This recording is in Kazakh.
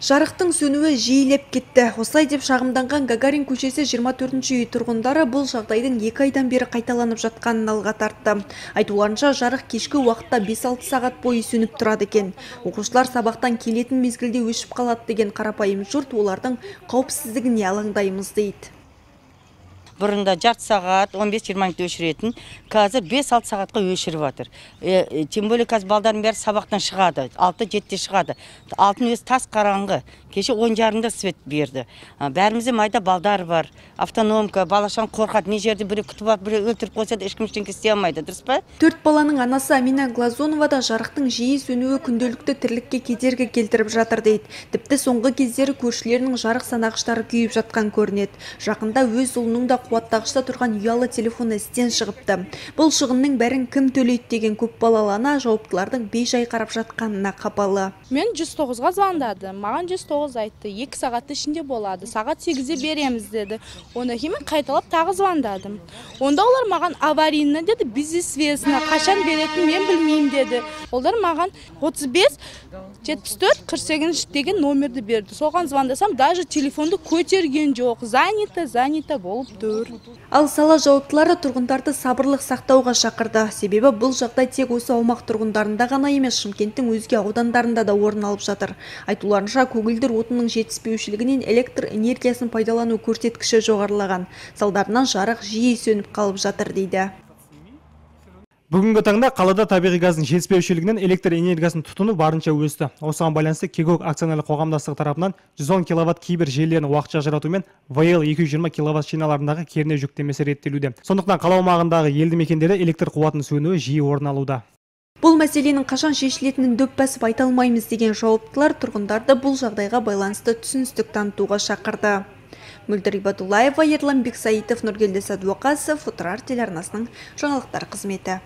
Жарықтың сөнуі жиілеп кетті. Осылай деп шағымданған Гагарин көшесі 24-ші үй тұрғындары бұл жағдайдың екі айдан бері қайталанып жатқанын алға тартты. Айтуларынша жарық кешкі уақытта 5-6 сағат бойы сөніп тұрады екен. Оқушылар сабақтан келетін мезгілде өшіп қалады деген қарапайым жұрт олардың қауіпсіздігіне алаңдаймыз дейді. Бұрында жарты сағат 15-20 минут өшіретін. Қазір 5-6 сағатқа өшіріп жатыр. Тем более қазір балдардың бәрі сабақтан шығады. Алты жетіде шығады. Алтын өзі тас қараңғы. Кеше он жарымда свет берді. Бәрімізде майда балдар бар. Автономка балашан қорқады. Не жерде біреу күтіп алып біреу өлтіріп қойса да ешкім ештеңке істей алмайды. Дұрыс па? Төрт баланың анасы амина глазонова да жарықтың жиі сөнуі күнделікті тірлікке кедергі келтіріп жатыр дейді. Тіпті соңғы кездері көршілерінің жарық санағыштары күйіп жатқан көрінеді. Жақында өз ұлының да қуаттағышта тұрған ұялы телефоны істен шығыпты. Бұл шығынның бәрін кім төлейді деген көпбалалы ана жауаптылардың бейжай қарап жатқанына қапалы. Мен 109-ға звондадым. Маған 109 айтты. Екі сағаттың ішінде болады. Сағат сегізде береміз деді. Одан кейін мен қайталап тағы звондадым. Онда олар маған аварийный деді безызвестно қашан беретінін мен білмеймін деді. Олар маған 35 74 48 деген номерді берді. Соған звондасам даже телефонды көтерген жоқ. Занято занято болып тұр. Ал сала жауаптылары тұрғындарды сабырлық сақтауға шақырды. Себебі бұл жағдай тек осы аумақ тұрғындарында ғана емес шымкенттің өзге аудандарында да орын алып жатыр. Айтуларынша көгілдір отынның жетіспеушілігінен электр энергиясын пайдалану көрсеткіші жоғарылаған. Салдарынан жарық жиі сөніп қалып жатыр дейді. Бүгінгі таңда қалада табиғи газдың жетіспеушілігінен электр энергиясының тұтыну барынша өсті. Осыған байланысты кегок акционерлік қоғамдастығы тарапынан 110 киловатт кейбір желілерін уақытша ажыратумен вл 220 киловатт шиналарындағы кернеу жүктемесі реттелуде. Сондықтан қала аумағындағы елді мекендерде электр қуатының сөнуі жиі орын алуда. Бұл мәселенің қашан шешілетінін дөп басып айта алмаймыз деген жауаптылар тұрғындарды бұл жағдайға байланысты түсіністік танытуға шақырды. Мөлдір ибадуллаева ерлан бексаитов нұргелді сәдуақасов отырар телеарнасының жаңалықтар қызметі.